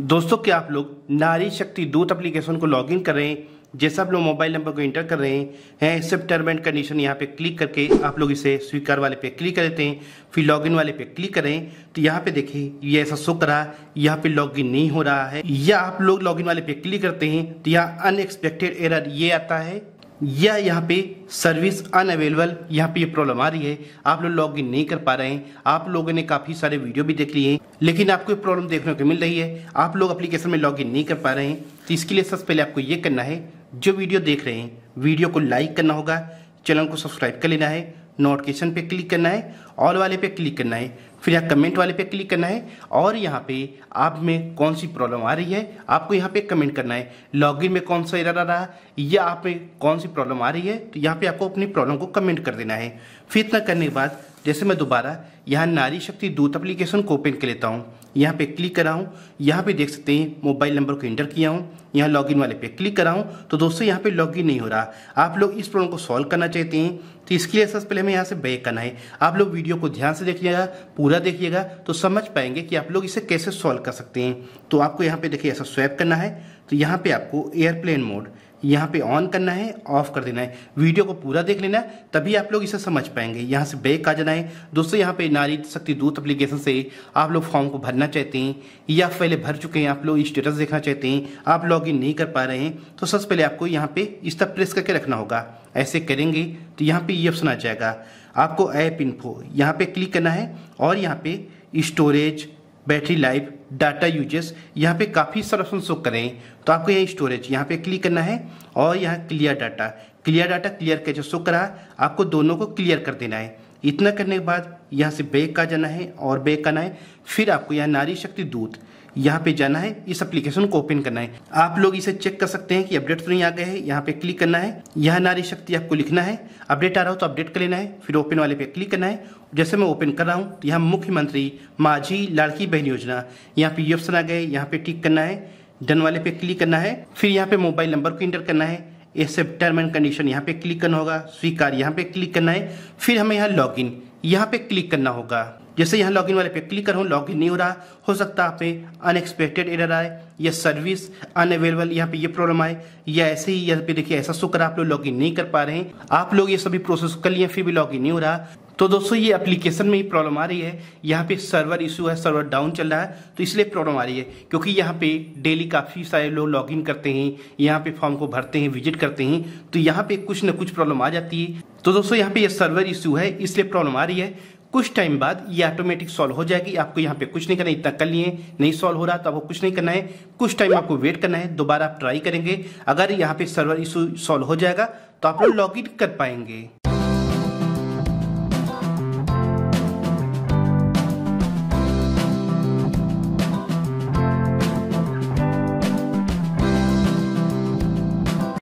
दोस्तों, क्या आप लोग नारी शक्ति दूत एप्लीकेशन को लॉगिन कर रहे हैं? जैसे आप लोग मोबाइल नंबर को इंटर कर रहे हैं एक्सेप्ट टर्म एंड कंडीशन यहाँ पे क्लिक करके आप लोग इसे स्वीकार वाले पे क्लिक कर देते हैं, फिर लॉगिन वाले पे क्लिक करें। तो यहाँ पे देखिए, ये ऐसा शो करा, यहाँ पे लॉगिन नहीं हो रहा है। या आप लोग लॉगिन वाले पे क्लिक करते हैं तो यहाँ अनएक्सपेक्टेड एरर ये आता है। या यहाँ पे सर्विस अनअवेलेबल यहाँ पे ये प्रॉब्लम आ रही है। आप लोग लॉग इन नहीं कर पा रहे हैं। आप लोगों ने काफ़ी सारे वीडियो भी देख लिए हैं, लेकिन आपको ये प्रॉब्लम देखने को मिल रही है। आप लोग एप्लीकेशन में लॉग इन नहीं कर पा रहे हैं। तो इसके लिए सबसे पहले आपको ये करना है, जो वीडियो देख रहे हैं वीडियो को लाइक करना होगा। चैनल को सब्सक्राइब कर लेना है नोटिफिकेशन पे क्लिक करना है ऑल वाले पे क्लिक करना है। फिर यहाँ कमेंट वाले पे क्लिक करना है और यहाँ पे आप में कौन सी प्रॉब्लम आ रही है, आपको यहाँ पे कमेंट करना है लॉगिन में कौन सा एरर आ रहा है, या आप में कौन सी प्रॉब्लम आ रही है तो यहाँ पे आपको अपनी प्रॉब्लम को कमेंट कर देना है। फिर इतना करने के बाद जैसे मैं दोबारा यहाँ नारी शक्ति दूत एप्लीकेशन को ओपन कर लेता हूँ। यहाँ पे क्लिक करा हूँ। यहाँ पे देख सकते हैं मोबाइल नंबर को इंटर किया हूँ। यहाँ लॉगिन वाले पे क्लिक करा हूँ। तो दोस्तों, यहाँ पे लॉगिन नहीं हो रहा। आप लोग इस प्रॉब्लम को सॉल्व करना चाहते हैं तो इसके लिए सबसे पहले हमें यहाँ से बैक करना है। आप लोग वीडियो को ध्यान से देखिएगा, पूरा देखिएगा तो समझ पाएँगे कि आप लोग इसे कैसे सॉल्व कर सकते हैं। तो आपको यहाँ पे देखिए, ऐसा स्वैप करना है। तो यहाँ पे आपको एयरप्लेन मोड यहाँ पे ऑन करना है ऑफ़ कर देना है। वीडियो को पूरा देख लेना तभी आप लोग इसे समझ पाएँगे। यहाँ से बैक आ जाना है। दोस्तों, यहाँ पे नारी शक्ति दूत एप्लीकेशन से आप लोग फॉर्म को भरना चाहते हैं, या पहले भर चुके हैं, आप लोग स्टेटस देखना चाहते हैं, आप लॉग इन नहीं कर पा रहे हैं तो सबसे पहले आपको यहाँ पे इस तरह प्रेस करके रखना होगा। ऐसे करेंगे तो यहाँ पे ये ऑप्शन आ जाएगा। आपको ऐप इन्फो यहाँ पे क्लिक करना है, और यहाँ पे storage battery life data usages यहाँ पे काफ़ी सारा ऑप्शन शो करें। तो आपको यहाँ स्टोरेज यहाँ पे क्लिक करना है और यहाँ clear data clear data clear कैसे शो करा? आपको दोनों को क्लियर कर देना है। इतना करने के बाद यहाँ से बैग आ जाना है और बैग करना है। फिर आपको यहाँ नारी शक्ति दूत यहाँ पे जाना है, इस एप्लीकेशन को ओपन करना है। आप लोग इसे चेक कर सकते हैं कि अपडेट तो नहीं आ गए हैं, यहाँ पे क्लिक करना है। यहाँ नारी शक्ति आपको लिखना है। अपडेट आ रहा हो तो अपडेट कर लेना है, फिर ओपन वाले पे क्लिक करना है। जैसे मैं ओपन कर रहा हूँ तो यहाँ मुख्यमंत्री माझी लाड़की बहन योजना। यहाँ पे ऑप्शन आ गए यहाँ पे टिक करना है। डन वाले पे क्लिक करना है। फिर यहाँ पे मोबाइल नंबर को इंटर करना है। ऐसे टर्म एंड कंडीशन यहाँ पे क्लिक करना होगा। स्वीकार यहाँ पे क्लिक करना है। फिर हमें यहाँ लॉग इन यहाँ पे क्लिक करना होगा। जैसे यहाँ लॉगिन वाले पे क्लिक करूँ लॉगिन नहीं हो रहा, हो सकता आप पे अनएक्सपेक्टेड एरर आए, या सर्विस अनअवेलेबल यहाँ पे ये प्रॉब्लम आए, या ऐसे ही, यहाँ पे देखिए ऐसा शुक्र आप लोग लॉगिन नहीं कर पा रहे हैं। आप लोग ये सभी प्रोसेस कर लिए, फिर भी लॉगिन नहीं हो रहा। तो दोस्तों, ये एप्लीकेशन में ही प्रॉब्लम आ रही है। यहाँ पे सर्वर इशू है सर्वर डाउन चल रहा है तो इसलिए प्रॉब्लम आ रही है, क्योंकि यहाँ पे डेली काफ़ी सारे लोग लॉगिन करते हैं, यहाँ पे फॉर्म को भरते हैं विज़िट करते हैं तो यहाँ पे कुछ न कुछ प्रॉब्लम आ जाती है। तो दोस्तों, यहाँ पे ये सर्वर इशू है, इसलिए प्रॉब्लम आ रही है। कुछ टाइम बाद ये ऑटोमेटिक सॉल्व हो जाएगी। आपको यहाँ पे कुछ नहीं करना है इतना कर लिए। नहीं सॉल्व हो रहा तो आपको कुछ नहीं करना है। कुछ टाइम आपको वेट करना है, दोबारा आप ट्राई करेंगे। अगर यहाँ पे सर्वर इशू सॉल्व हो जाएगा तो आप लोग लॉग इन कर पाएँगे।